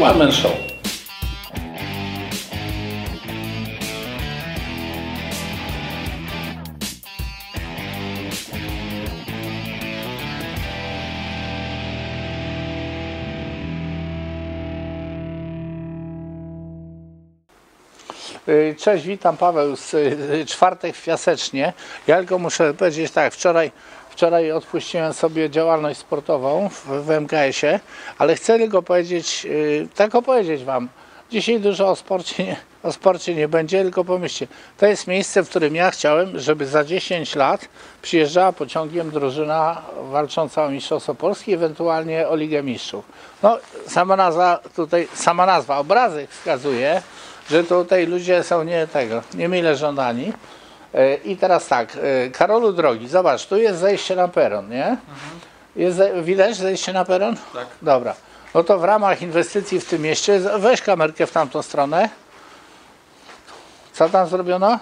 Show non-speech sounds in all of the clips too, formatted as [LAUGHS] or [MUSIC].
One Man Show. Y, Cześć, witam Paweł z y, czwartek w Piasecznie. Ja tylko muszę powiedzieć tak, wczoraj, wczoraj odpuściłem sobie działalność sportową w, w MKS-ie, ale chcę tylko powiedzieć, y, tak opowiedzieć Wam. Dzisiaj dużo o sporcie, nie, o sporcie nie będzie, tylko pomyślcie, to jest miejsce, w którym ja chciałem, żeby za 10 lat przyjeżdżała pociągiem drużyna walcząca o Mistrzostwo Polski, ewentualnie o Ligę Mistrzów. No, sama nazwa tutaj, sama nazwa, obrazek wskazuje, że tutaj ludzie są nie tego, niemile żądani. E, I teraz tak, e, Karolu drogi, zobacz, tu jest zejście na peron, nie? Jest, ze- widać zejście na peron? Tak. Dobra. No to w ramach inwestycji w tym mieście, weź kamerkę w tamtą stronę. Co tam zrobiono?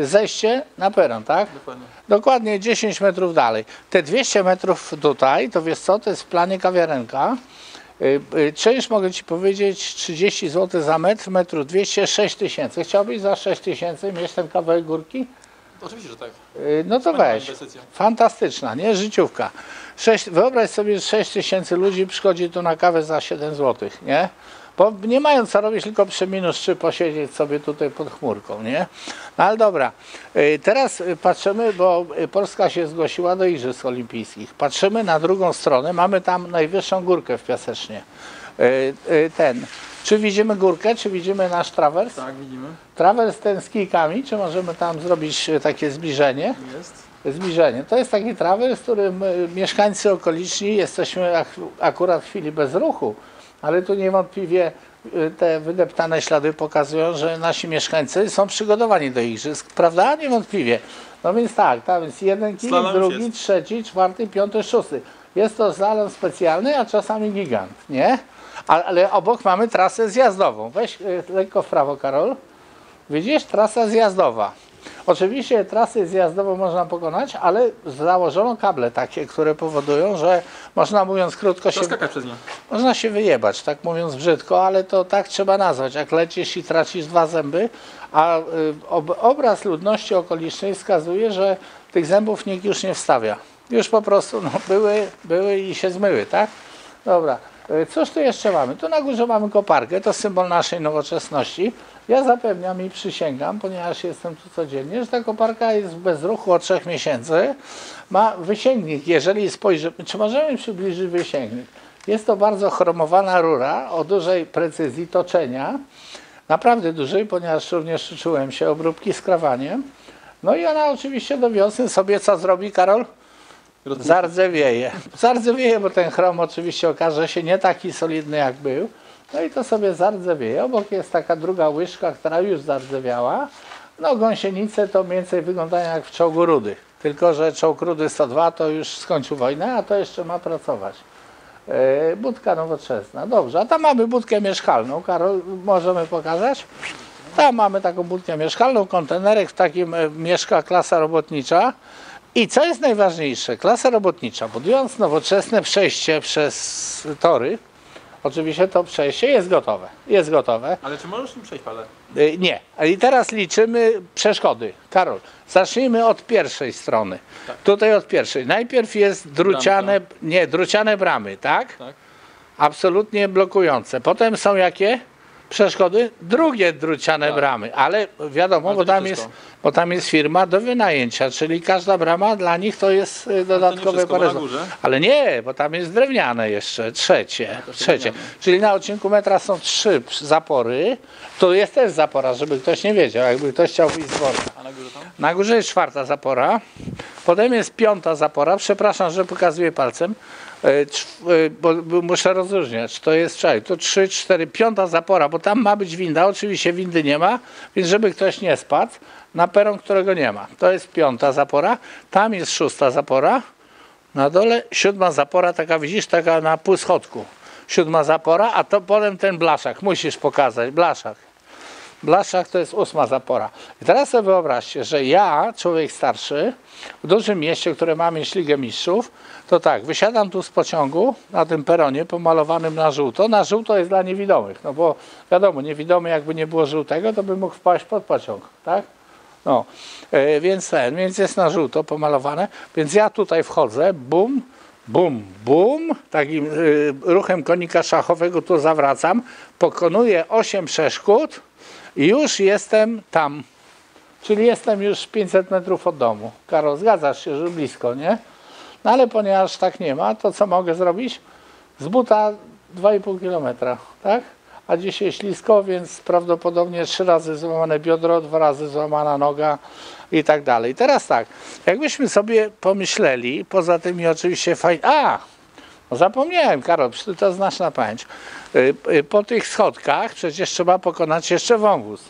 Zejście na peron, tak? Dokładnie. Dokładnie 10 metrów dalej. Te 200 metrów tutaj, to wiesz co, to jest w planie kawiarenka. Y, y, Czynsz mogę Ci powiedzieć 30 zł za metr, metru 206 tysięcy. Chciałbyś za 6 tysięcy mieć ten kawałek górki? Oczywiście, że tak. Y, No to weź. inwestycja. Fantastyczna, nie? Życiówka. Sześć, wyobraź sobie, że 6 tysięcy ludzi przychodzi tu na kawę za 7 zł, nie? Bo nie mają co robić, tylko przy minus 3 posiedzieć sobie tutaj pod chmurką, nie? No ale dobra. Y, Teraz patrzymy, bo Polska się zgłosiła do Igrzysk Olimpijskich. Patrzymy na drugą stronę, mamy tam najwyższą górkę w Piasecznie. Y, y, Ten. Czy widzimy górkę, czy widzimy nasz trawers? Tak, widzimy. Trawers ten z kijkami, czy możemy tam zrobić takie zbliżenie? Jest. Zbliżenie. To jest taki trawers, w którym mieszkańcy okoliczni jesteśmy ak akurat w chwili bez ruchu, ale tu niewątpliwie y, te wydeptane ślady pokazują, że nasi mieszkańcy są przygotowani do igrzysk, prawda? Niewątpliwie. No więc tak, tam jest jeden kij, drugi, jest. trzeci, czwarty, piąty, szósty. Jest to slalom specjalny, a czasami gigant, nie? A- Ale obok mamy trasę zjazdową. Weź y, lekko w prawo, Karol. Widzisz, trasa zjazdowa. Oczywiście trasę zjazdową można pokonać, ale założono kable takie, które powodują, że można mówiąc krótko się, można się wyjebać, tak mówiąc brzydko, ale to tak trzeba nazwać. Jak lecisz i tracisz dwa zęby, a y, ob, obraz ludności okolicznej wskazuje, że tych zębów nikt już nie wstawia. Już po prostu no, były, były i się zmyły, tak? Dobra. Y, Cóż tu jeszcze mamy? Tu na górze mamy koparkę, to symbol naszej nowoczesności. Ja zapewniam i przysięgam, ponieważ jestem tu codziennie, że ta koparka jest w bezruchu od trzech miesięcy. Ma wysięgnik, jeżeli spojrzymy, czy możemy przybliżyć wysięgnik? Jest to bardzo chromowana rura o dużej precyzji toczenia, naprawdę dużej, ponieważ również uczyłem się obróbki skrawaniem. No i ona oczywiście do wiosny sobie co zrobi, Karol? Zardzewieje. Zardzewieje, bo ten chrom oczywiście okaże się nie taki solidny jak był. No i to sobie zardzewieje. Obok jest taka druga łyżka, która już zardzewiała. No gąsienice to mniej więcej wyglądają jak w czołgu rudy. Tylko, że czołg rudy 102 to już skończył wojnę, a to jeszcze ma pracować. E, budka nowoczesna. Dobrze, a tam mamy budkę mieszkalną. Karol, możemy pokazać? Tam mamy taką budkę mieszkalną, kontenerek w takim e, mieszka klasa robotnicza. I co jest najważniejsze, klasa robotnicza, budując nowoczesne przejście przez tory, oczywiście to przejście jest gotowe. Jest gotowe. Ale czy możesz nim przejść, Pale? Y, Nie. I teraz liczymy przeszkody. Karol, zacznijmy od pierwszej strony. Tutaj od pierwszej. Najpierw jest druciane, nie, druciane bramy, tak? Tak. Absolutnie blokujące. Potem są jakie? Przeszkody? Drugie druciane Tak. bramy, ale wiadomo, bo to tam, jest, bo tam jest firma do wynajęcia, czyli każda brama dla nich to jest y, dodatkowe parę-? Ale nie, bo tam jest drewniane jeszcze, trzecie. to trzecie. drewniane. Czyli na odcinku metra są trzy zapory. Tu jest też zapora, żeby ktoś nie wiedział, jakby ktoś chciał wyjść z worka. A na górze tam? Na górze jest czwarta zapora, potem jest piąta zapora, przepraszam, że pokazuję palcem, E, e, bo, bo muszę rozróżniać, to jest czaj, to trzy, cztery, piąta zapora, bo tam ma być winda, oczywiście windy nie ma, więc żeby ktoś nie spadł na peron, którego nie ma. To jest piąta zapora, tam jest szósta zapora, na dole siódma zapora, taka widzisz, taka na półschodku. Siódma zapora, a to potem ten blaszak, musisz pokazać, blaszak. Blaszczak to jest ósma zapora. I teraz sobie wyobraźcie, że ja, człowiek starszy, w dużym mieście, które ma mieć Ligę Mistrzów, to tak, wysiadam tu z pociągu na tym peronie pomalowanym na żółto. Na żółto jest dla niewidomych, no bo wiadomo, niewidomy jakby nie było żółtego, to by mógł wpaść pod pociąg, tak? No, e, więc ten, więc jest na żółto pomalowane, więc ja tutaj wchodzę, bum, bum, bum, takim y, ruchem konika szachowego tu zawracam, pokonuję 8 przeszkód i już jestem tam. Czyli jestem już 500 metrów od domu. Karol, zgadzasz się, że blisko, nie? No ale ponieważ tak nie ma, to co mogę zrobić? Z buta 2,5 kilometra, tak? A dzisiaj ślisko, więc prawdopodobnie trzy razy złamane biodro, dwa razy złamana noga i tak dalej. Teraz tak, jakbyśmy sobie pomyśleli, poza tymi oczywiście fajnie... A! Zapomniałem, Karol, to znasz na pamięć. Y, y, Po tych schodkach przecież trzeba pokonać jeszcze wąwóz.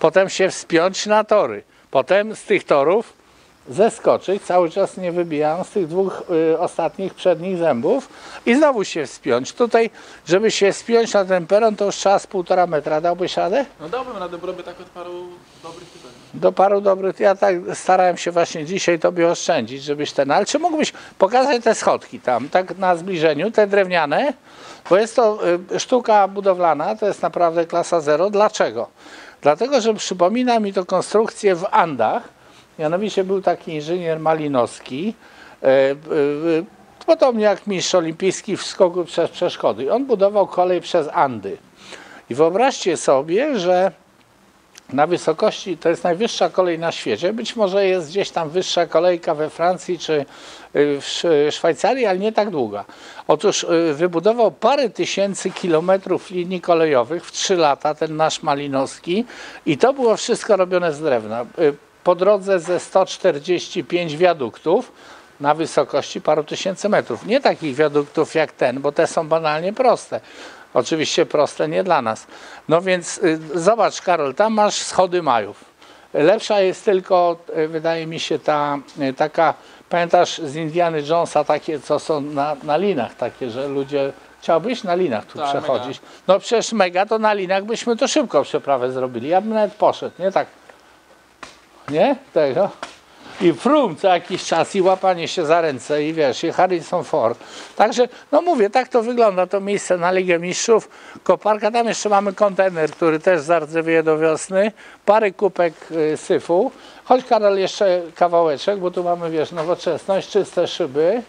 Potem się wspiąć na tory. Potem z tych torów zeskoczyć, cały czas nie wybijając tych dwóch y, ostatnich przednich zębów i znowu się wspiąć. Tutaj, żeby się wspiąć na ten peron, to już trzeba z półtora metra. Dałbyś radę? No dałbym radę, bo robię tak od paru dobrych. Do paru dobrych. Ja tak starałem się właśnie dzisiaj tobie oszczędzić, żebyś ten. Ale czy mógłbyś pokazać te schodki tam, tak na zbliżeniu, te drewniane? Bo jest to y, sztuka budowlana, to jest naprawdę klasa zero. Dlaczego? Dlatego, że przypomina mi to konstrukcję w Andach. Mianowicie był taki inżynier Malinowski, e, e, podobnie jak mistrz olimpijski w skoku przez przeszkody. On budował kolej przez Andy. I wyobraźcie sobie, że na wysokości, to jest najwyższa kolej na świecie, być może jest gdzieś tam wyższa kolejka we Francji czy y, w Sz- Szwajcarii, ale nie tak długa. Otóż y, wybudował parę tysięcy kilometrów linii kolejowych w trzy lata, ten nasz Malinowski i to było wszystko robione z drewna. Y, Po drodze ze 145 wiaduktów na wysokości paru tysięcy metrów. Nie takich wiaduktów jak ten, bo te są banalnie proste. Oczywiście proste nie dla nas. No więc y, zobacz, Karol, tam masz schody Majów. Lepsza jest tylko, y, wydaje mi się, ta y, taka, pamiętasz z Indiany Jonesa, takie, co są na, na linach, takie, że ludzie. Chciałbyś na linach tu Tak, przechodzić? No przecież mega, to na linach byśmy to szybko przeprawę zrobili. Ja bym nawet poszedł, nie tak. Nie? Tego. I frum co jakiś czas i łapanie się za ręce i wiesz, i Harrison Ford. Także, no mówię, tak to wygląda to miejsce na Ligę Mistrzów. Koparka, tam jeszcze mamy kontener, który też zardzewieje do wiosny. Parę kupek y, syfu. Chodź Karol jeszcze kawałeczek, bo tu mamy, wiesz, nowoczesność, czyste szyby.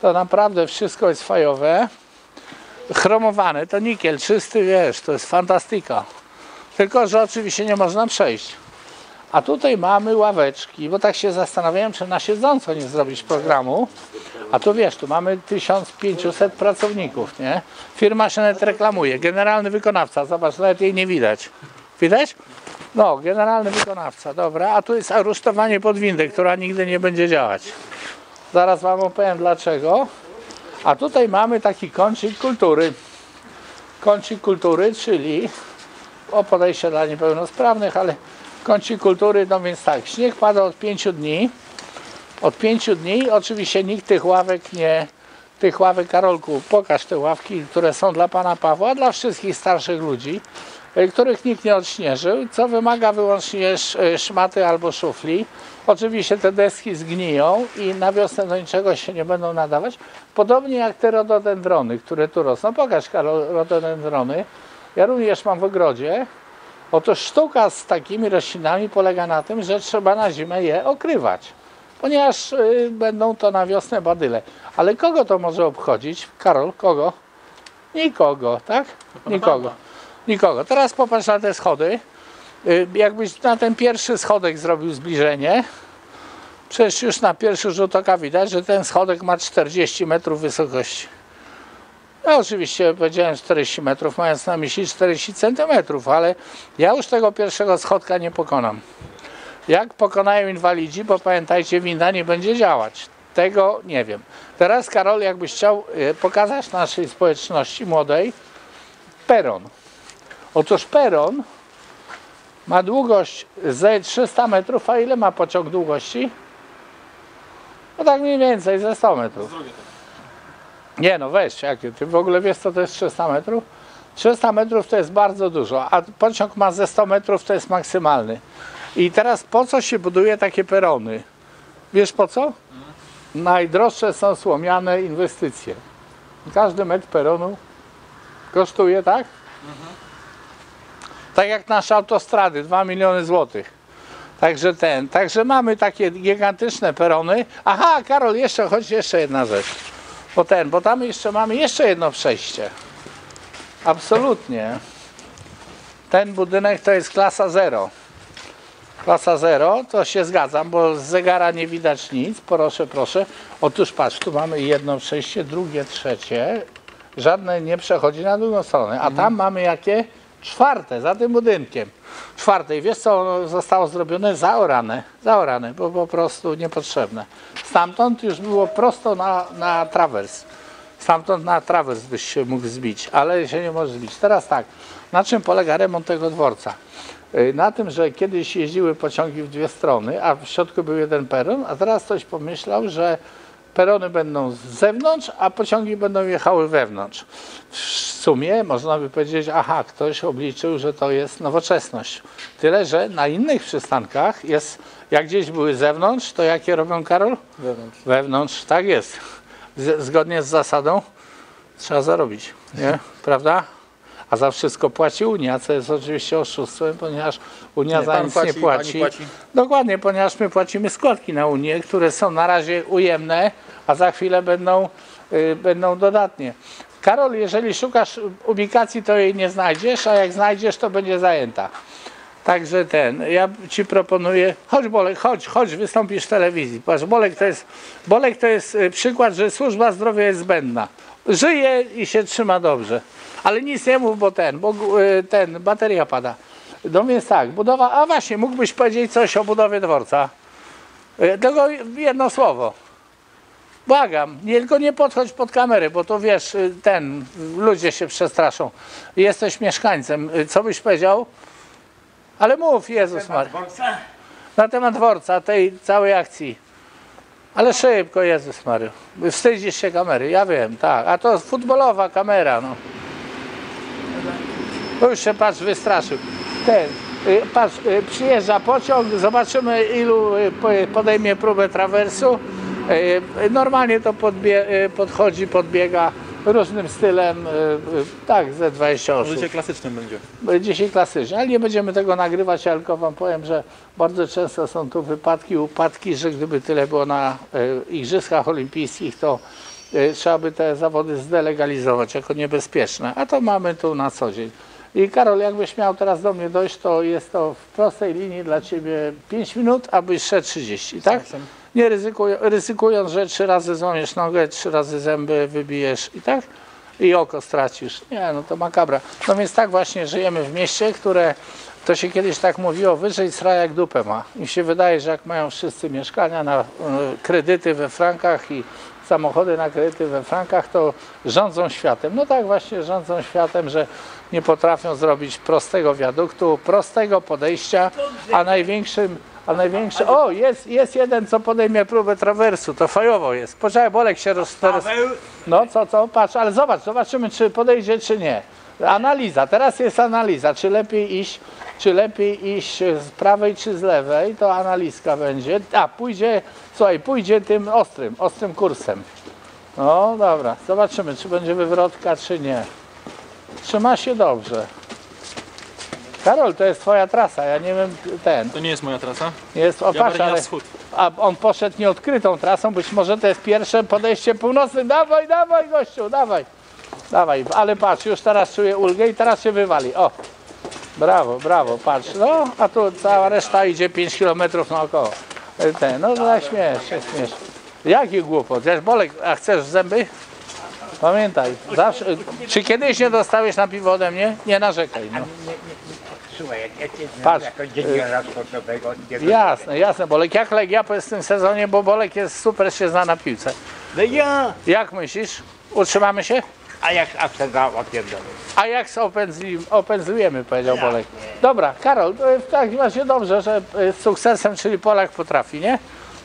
To naprawdę wszystko jest fajowe. Chromowane, to nikiel czysty, wiesz, to jest fantastyka. Tylko, że oczywiście nie można przejść. A tutaj mamy ławeczki, bo tak się zastanawiałem, czy na siedząco nie zrobić programu. A tu wiesz, tu mamy 1500 pracowników, nie? Firma się nawet reklamuje. Generalny wykonawca, zobacz, nawet jej nie widać. Widać? No, generalny wykonawca, dobra. A tu jest rusztowanie pod windę, która nigdy nie będzie działać. Zaraz Wam opowiem dlaczego. A tutaj mamy taki kącik kultury. Kącik kultury, czyli o podejście dla niepełnosprawnych, ale kącik kultury, no więc tak, śnieg pada od 5 dni. Od 5 dni oczywiście nikt tych ławek nie, tych ławek, Karolku, pokaż te ławki, które są dla Pana Pawła, dla wszystkich starszych ludzi, y, których nikt nie odśnieżył, co wymaga wyłącznie y, szmaty albo szufli. Oczywiście te deski zgniją i na wiosnę do niczego się nie będą nadawać. Podobnie jak te rododendrony, które tu rosną. Pokaż, Karol, rododendrony. Ja również mam w ogrodzie. Otóż sztuka z takimi roślinami polega na tym, że trzeba na zimę je okrywać, ponieważ y, będą to na wiosnę badyle. Ale kogo to może obchodzić? Karol, kogo? Nikogo, tak? Nikogo. Nikogo. Teraz popatrz na te schody. Y, Jakbyś na ten pierwszy schodek zrobił zbliżenie, przecież już na pierwszy rzut oka widać, że ten schodek ma 40 metrów wysokości. Ja oczywiście powiedziałem 40 metrów, mając na myśli 40 centymetrów, ale ja już tego pierwszego schodka nie pokonam. Jak pokonają inwalidzi, bo pamiętajcie, winda nie będzie działać. Tego nie wiem. Teraz Karol, jakbyś chciał y, pokazać naszej społeczności młodej peron. Otóż peron ma długość ze 300 metrów, a ile ma pociąg długości? No tak mniej więcej ze 100 metrów. Nie no weź, ty w ogóle wiesz co to jest 300 metrów? 300 metrów to jest bardzo dużo, a pociąg ma ze 100 metrów to jest maksymalny. I teraz po co się buduje takie perony? Wiesz po co? Najdroższe są słomiane inwestycje. Każdy metr peronu kosztuje, tak? Tak jak nasze autostrady, 2 miliony złotych. Także ten, także mamy takie gigantyczne perony. Aha, Karol, jeszcze, chodź jeszcze jedna rzecz. Bo ten, bo tam jeszcze mamy jeszcze jedno przejście. Absolutnie. Ten budynek to jest klasa 0. Klasa 0, to się zgadzam, bo z zegara nie widać nic. Proszę, proszę. Otóż patrz, tu mamy jedno przejście, drugie, trzecie. Żadne nie przechodzi na drugą stronę. A tam mamy jakie? Czwarte, za tym budynkiem. Czwarte. I wiesz co ono zostało zrobione? Zaorane. Zaorane, bo po prostu niepotrzebne. Stamtąd już było prosto na, na trawers. Stamtąd na trawers byś się mógł zbić, ale się nie może zbić. Teraz tak, na czym polega remont tego dworca? Y, Na tym, że kiedyś jeździły pociągi w dwie strony, a w środku był jeden peron, a teraz ktoś pomyślał, że perony będą z zewnątrz, a pociągi będą jechały wewnątrz. W sumie można by powiedzieć, aha, ktoś obliczył, że to jest nowoczesność. Tyle, że na innych przystankach jest, jak gdzieś były zewnątrz, to jakie robią, Karol? Wewnątrz. Wewnątrz, tak jest. Z, zgodnie z zasadą trzeba zarobić, nie? [LAUGHS] Prawda? A za wszystko płaci Unia, co jest oczywiście oszustwem, ponieważ Unia Nie, za nic płaci, nie płaci. płaci. Dokładnie, ponieważ my płacimy składki na Unię, które są na razie ujemne, a za chwilę będą, y, będą dodatnie. Karol, jeżeli szukasz ubikacji, to jej nie znajdziesz, a jak znajdziesz, to będzie zajęta. Także ten, ja ci proponuję, chodź Bolek, chodź, chodź, wystąpisz w telewizji. Patrz, Bolek to jest, Bolek to jest y, przykład, że służba zdrowia jest zbędna. Żyje i się trzyma dobrze. Ale nic nie mów, bo ten, bo y, ten, bateria pada. No więc tak, budowa, a właśnie, mógłbyś powiedzieć coś o budowie dworca? Tylko jedno słowo. Błagam, nie, tylko nie podchodź pod kamerę, bo to wiesz, y, ten, ludzie się przestraszą. Jesteś mieszkańcem, Y, co byś powiedział? Ale mów, Jezus Maria. Na temat dworca, tej całej akcji. Ale szybko, Jezus Maria. Wstydzisz się kamery, ja wiem, tak. A to futbolowa kamera, no. To już się patrz, wystraszył. Ten, y, patrz, przyjeżdża pociąg, zobaczymy ilu po- podejmie próbę trawersu. Y, y, Normalnie to podbie, y, podchodzi, podbiega różnym stylem, tak, ze 20 osób. Życie klasycznym będzie. Dzisiaj klasycznie, ale nie będziemy tego nagrywać, ale tylko wam powiem, że bardzo często są tu wypadki, upadki, że gdyby tyle było na e, Igrzyskach Olimpijskich, to e, trzeba by te zawody zdelegalizować jako niebezpieczne, a to mamy tu na co dzień. I Karol, jakbyś miał teraz do mnie dojść, to jest to w prostej linii dla Ciebie 5 minut, abyś szedł 30, tak? Czasem. Nie ryzykuj, ryzykując, że trzy razy złamiesz nogę, trzy razy zęby wybijesz i tak? I oko stracisz. Nie, no to makabra. No więc tak właśnie żyjemy w mieście, które to się kiedyś tak mówiło, wyżej sra jak dupę ma. Mi się wydaje, że jak mają wszyscy mieszkania na e, kredyty we frankach i samochody na kredyty we frankach, to rządzą światem. No tak właśnie rządzą światem, że nie potrafią zrobić prostego wiaduktu, prostego podejścia, a największym a największy, o jest, jest jeden, co podejmie próbę trawersu, to fajowo jest. Poczekaj, Bolek się rozteres... No co, co, patrz, ale zobacz, zobaczymy, czy podejdzie, czy nie. Analiza, teraz jest analiza, czy lepiej iść, czy lepiej iść z prawej, czy z lewej, to analizka będzie. A, pójdzie, słuchaj, pójdzie tym ostrym, ostrym kursem. No dobra, zobaczymy, czy będzie wywrotka, czy nie. Trzyma się dobrze. Karol, to jest twoja trasa, ja nie wiem, ten, To nie jest moja trasa. jest, o Ja patrz, ale... na wschód. A on poszedł nieodkrytą trasą, być może to jest pierwsze podejście północne. Dawaj, dawaj gościu, dawaj. Dawaj, ale patrz, już teraz czuję ulgę i teraz się wywali. O, brawo, brawo, patrz. No, a tu cała reszta idzie 5 km naokoło. Ten, no tak śmiesz, się śmiesz. Jaki głupot? Wiesz, Bolek, a chcesz zęby? Pamiętaj, zawsze, czy kiedyś nie dostałeś na piwo ode mnie? Nie narzekaj. No. Słuchaj, jak ja cię znam Patrz, jako dziennikarza sportowego, nie Jasne, jasne, Bolek. Jak Legia po tym sezonie, bo Bolek jest super się zna na piłce. No ja, Jak myślisz? Utrzymamy się? a jak Amsterdam opierdolę. A jak opędzli, opędzlujemy, powiedział Bolek. Dobra, Karol, to w takim razie dobrze, że y, z sukcesem, czyli Polak potrafi, nie?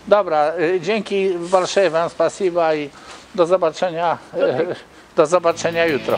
Dobra, y, dzięki Warszawie, spasiba i do zobaczenia, y, do zobaczenia jutro.